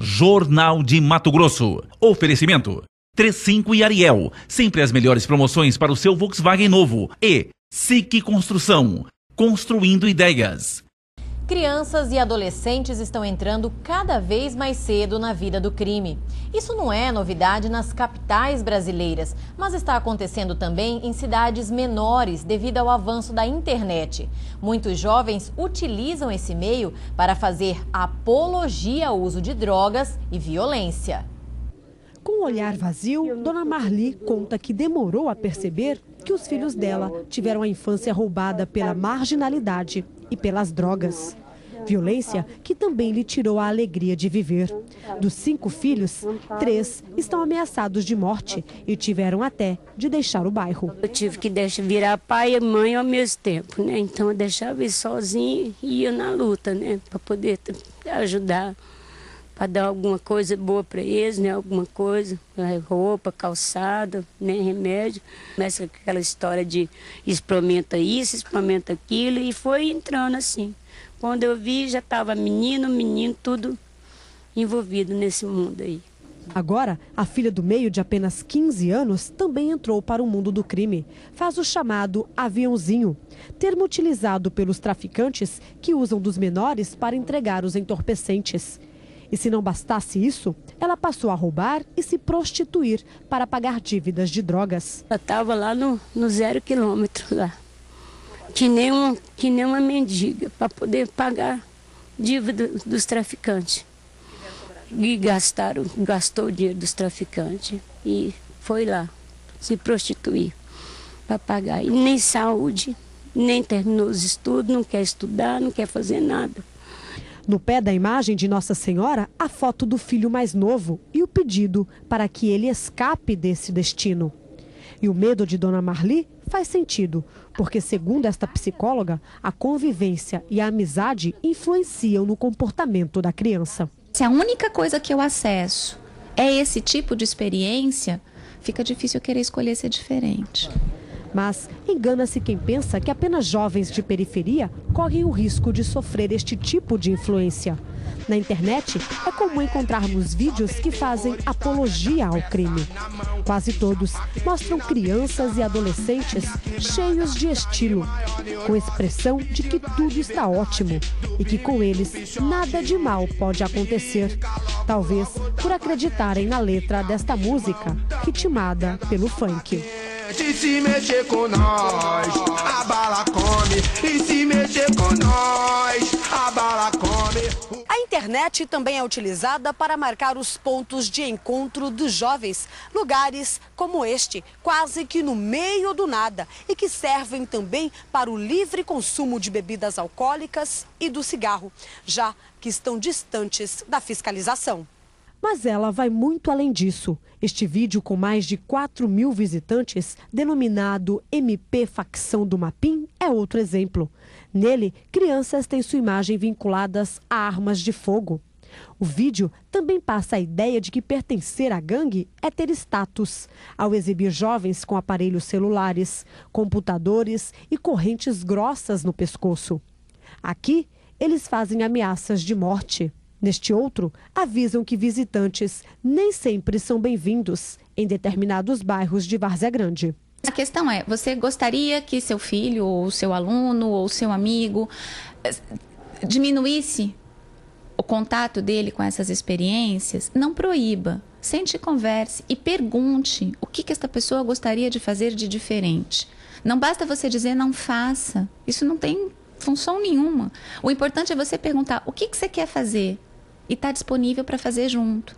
Jornal de Mato Grosso. Oferecimento. 35 e Ariel. Sempre as melhores promoções para o seu Volkswagen novo. E SIC Construção. Construindo ideias. Crianças e adolescentes estão entrando cada vez mais cedo na vida do crime. Isso não é novidade nas capitais brasileiras, mas está acontecendo também em cidades menores devido ao avanço da internet. Muitos jovens utilizam esse meio para fazer apologia ao uso de drogas e violência. Com um olhar vazio, Dona Marli conta que demorou a perceber que os filhos dela tiveram a infância roubada pela marginalidade e pelas drogas. Violência que também lhe tirou a alegria de viver. Dos cinco filhos, três estão ameaçados de morte e tiveram até de deixar o bairro. Eu tive que deixar, virar pai e mãe ao mesmo tempo, né? Então eu deixava ele sozinho e ia na luta, né? Para poder ajudar para dar alguma coisa boa para eles, né? Alguma coisa, né? roupa, calçada, né? Remédio. Começa com aquela história de experimenta isso, experimenta aquilo e foi entrando assim. Quando eu vi, já estava menino, menino, tudo envolvido nesse mundo aí. Agora, a filha do meio, de apenas 15 anos, também entrou para o mundo do crime. Faz o chamado aviãozinho, termo utilizado pelos traficantes que usam dos menores para entregar os entorpecentes. E se não bastasse isso, ela passou a roubar e se prostituir para pagar dívidas de drogas. Ela estava lá no, no zero quilômetro lá. Que nem, um, que nem uma mendiga para poder pagar dívida dos traficantes. E gastaram, gastou o dinheiro dos traficantes e foi lá se prostituir para pagar. E nem saúde, nem terminou os estudos, não quer estudar, não quer fazer nada. No pé da imagem de Nossa Senhora, a foto do filho mais novo e o pedido para que ele escape desse destino. E o medo de Dona Marli faz sentido, porque, segundo esta psicóloga, a convivência e a amizade influenciam no comportamento da criança. Se a única coisa que eu acesso é esse tipo de experiência, fica difícil eu querer escolher ser diferente. Mas engana-se quem pensa que apenas jovens de periferia correm o risco de sofrer este tipo de influência. Na internet, é comum encontrarmos vídeos que fazem apologia ao crime. Quase todos mostram crianças e adolescentes cheios de estilo, com expressão de que tudo está ótimo e que com eles nada de mal pode acontecer. Talvez por acreditarem na letra desta música, ritmada pelo funk. E se mexer com nós, a bala come. E se mexer com nós, a bala come. A internet também é utilizada para marcar os pontos de encontro dos jovens, lugares como este, quase que no meio do nada, e que servem também para o livre consumo de bebidas alcoólicas e do cigarro, já que estão distantes da fiscalização. Mas ela vai muito além disso. Este vídeo, com mais de 4 mil visitantes, denominado MP Facção do Mapim, é outro exemplo. Nele, crianças têm sua imagem vinculadas a armas de fogo. O vídeo também passa a ideia de que pertencer à gangue é ter status, ao exibir jovens com aparelhos celulares, computadores e correntes grossas no pescoço. Aqui, eles fazem ameaças de morte. Neste outro, avisam que visitantes nem sempre são bem-vindos em determinados bairros de Várzea Grande. A questão é: você gostaria que seu filho, ou seu aluno, ou seu amigo eh, diminuísse o contato dele com essas experiências? Não proíba. Sente converse e pergunte o que, que esta pessoa gostaria de fazer de diferente. Não basta você dizer não faça. Isso não tem função nenhuma. O importante é você perguntar o que, que você quer fazer e está disponível para fazer junto.